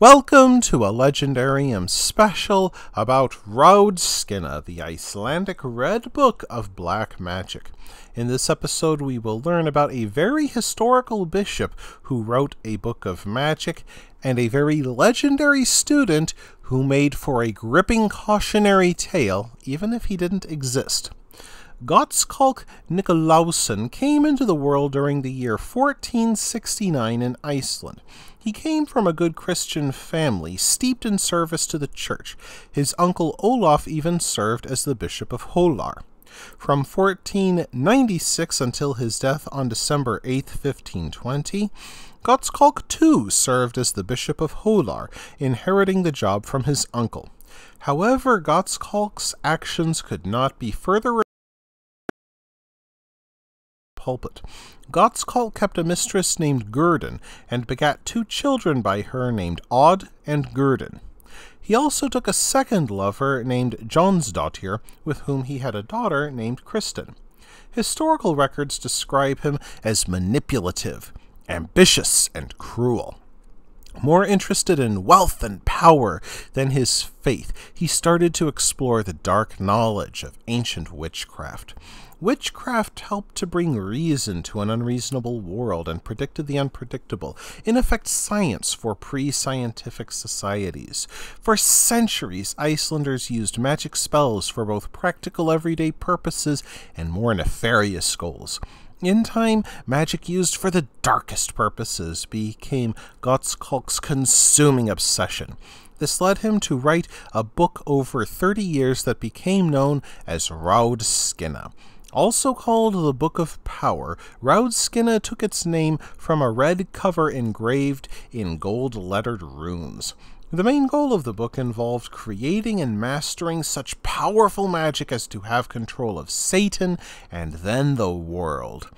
Welcome to a Legendarium special about Raudskinna, the Icelandic Red Book of Black Magic. In this episode, we will learn about a very historical bishop who wrote a book of magic and a very legendary student who made for a gripping cautionary tale, even if he didn't exist. Gottskálk Nikulausson came into the world during the year 1469 in Iceland. He came from a good Christian family, steeped in service to the church. His uncle Olaf even served as the Bishop of Holar. From 1496 until his death on December 8, 1520, Gottskálk too served as the Bishop of Holar, inheriting the job from his uncle. However, Gottskálk's actions could not be further Gottskálk kept a mistress named Gurdon, and begat two children by her named Odd and Gurdon. He also took a second lover named Jonsdottir, with whom he had a daughter named Kristen. Historical records describe him as manipulative, ambitious, and cruel. More interested in wealth and power than his faith, he started to explore the dark knowledge of ancient witchcraft. Witchcraft helped to bring reason to an unreasonable world and predicted the unpredictable, in effect, science for pre scientific societies. For centuries, Icelanders used magic spells for both practical everyday purposes and more nefarious goals. In time, magic used for the darkest purposes became Gottskálk's consuming obsession. This led him to write a book over 30 years that became known as Raudskinna. Also called the Book of Power, Raudskinna took its name from a red cover engraved in gold lettered runes. The main goal of the book involved creating and mastering such powerful magic as to have control of Satan and then the world.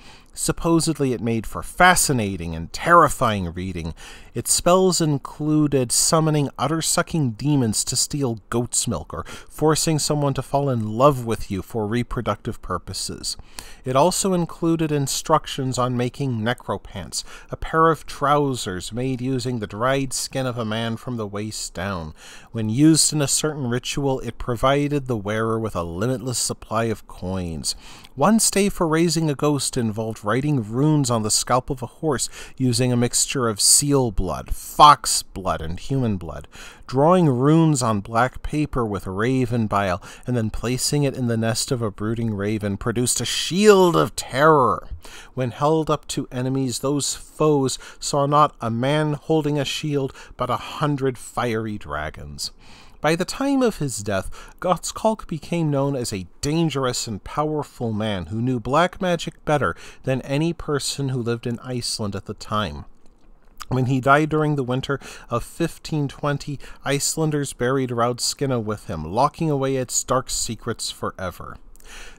Supposedly, it made for fascinating and terrifying reading. Its spells included summoning udder sucking demons to steal goat's milk or forcing someone to fall in love with you for reproductive purposes. It also included instructions on making necropants, a pair of trousers made using the dried skin of a man from the waist down. When used in a certain ritual, it provided the wearer with a limitless supply of coins. One stay for raising a ghost involved writing runes on the scalp of a horse using a mixture of seal blood, fox blood, and human blood, drawing runes on black paper with raven bile, and then placing it in the nest of a brooding raven produced a shield of terror. When held up to enemies, those foes saw not a man holding a shield, but a hundred fiery dragons. By the time of his death, Gottskálk became known as a dangerous and powerful man who knew black magic better than any person who lived in Iceland at the time. When he died during the winter of 1520, Icelanders buried Raudskinna with him, locking away its dark secrets forever.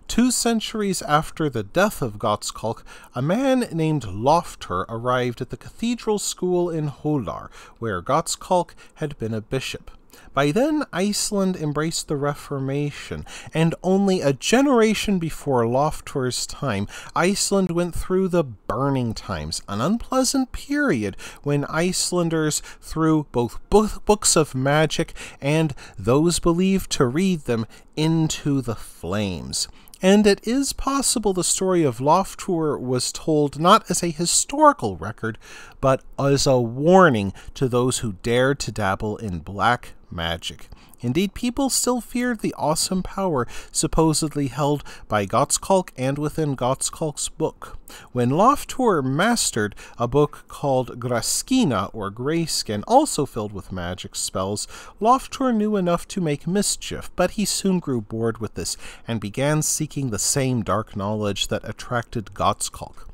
Two centuries after the death of Gottskálk, a man named Loftur arrived at the cathedral school in Holar, where Gottskálk had been a bishop. By then, Iceland embraced the Reformation, and only a generation before Loftur's time, Iceland went through the Burning Times, an unpleasant period when Icelanders threw both books of magic and those believed to read them into the flames. And it is possible the story of Loftur was told not as a historical record, but as a warning to those who dared to dabble in black magic. Indeed, people still feared the awesome power supposedly held by Gottskálk and within Gottskálk's book. When Loftur mastered a book called Graskinna, or Grayskin, also filled with magic spells, Loftur knew enough to make mischief, but he soon grew bored with this and began seeking the same dark knowledge that attracted Gottskálk.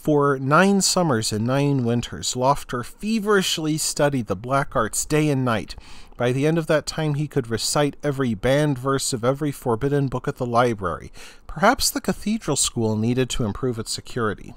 For nine summers and nine winters, Loftur feverishly studied the black arts day and night. By the end of that time, he could recite every banned verse of every forbidden book at the library. Perhaps the cathedral school needed to improve its security.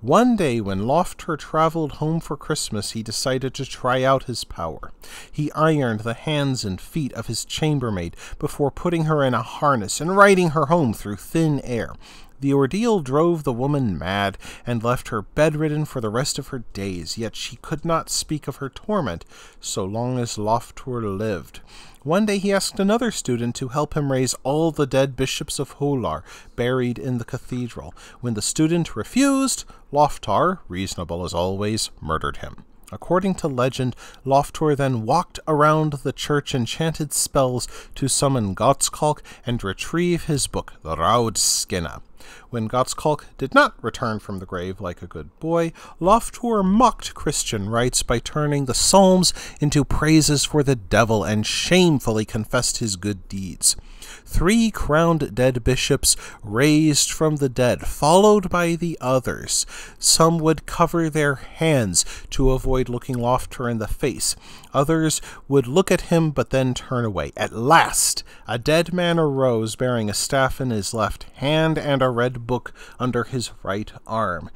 One day, when Loftur traveled home for Christmas, he decided to try out his power. He ironed the hands and feet of his chambermaid before putting her in a harness and riding her home through thin air. The ordeal drove the woman mad, and left her bedridden for the rest of her days, yet she could not speak of her torment so long as Loftur lived. One day he asked another student to help him raise all the dead bishops of Holar buried in the cathedral. When the student refused, Loftur, reasonable as always, murdered him. According to legend, Loftur then walked around the church and chanted spells to summon Gottskalk and retrieve his book, the Raudskinna. When Gottskalk did not return from the grave like a good boy, Loftur mocked Christian rites by turning the psalms into praises for the devil and shamefully confessed his good deeds. Three crowned dead bishops raised from the dead, followed by the others. Some would cover their hands to avoid looking Loftur in the face. Others would look at him but then turn away. At last, a dead man arose bearing a staff in his left hand and a red book under his right arm.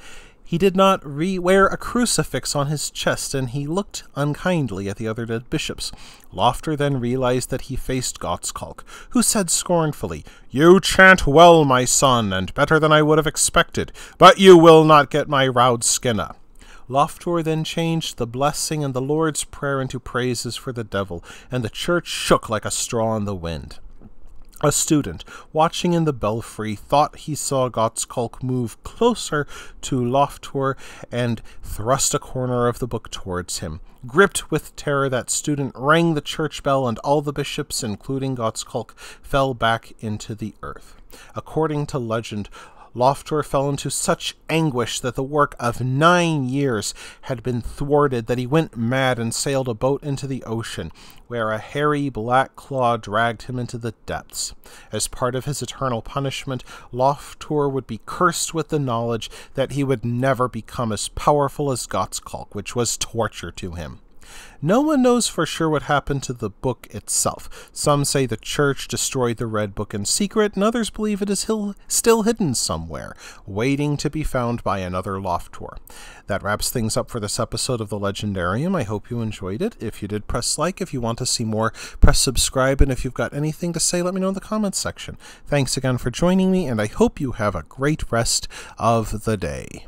He did not re- wear a crucifix on his chest, and he looked unkindly at the other dead bishops. Loftur then realized that he faced Gottskálk, who said scornfully, You chant well, my son, and better than I would have expected, but you will not get my Raudskinna. Loftur then changed the blessing and the Lord's Prayer into praises for the devil, and the church shook like a straw in the wind. A student, watching in the belfry, thought he saw Gottskálk move closer to Loftur and thrust a corner of the book towards him. Gripped with terror, that student rang the church bell, and all the bishops, including Gottskálk, fell back into the earth. According to legend, Loftur fell into such anguish that the work of nine years had been thwarted that he went mad and sailed a boat into the ocean, where a hairy black claw dragged him into the depths. As part of his eternal punishment, Loftur would be cursed with the knowledge that he would never become as powerful as Gottskálk, which was torture to him. No one knows for sure what happened to the book itself. Some say the church destroyed the Red Book in secret, and others believe it is still hidden somewhere, waiting to be found by another Loftur. That wraps things up for this episode of The Legendarium. I hope you enjoyed it. If you did, press like. If you want to see more, press subscribe. And if you've got anything to say, let me know in the comments section. Thanks again for joining me, and I hope you have a great rest of the day.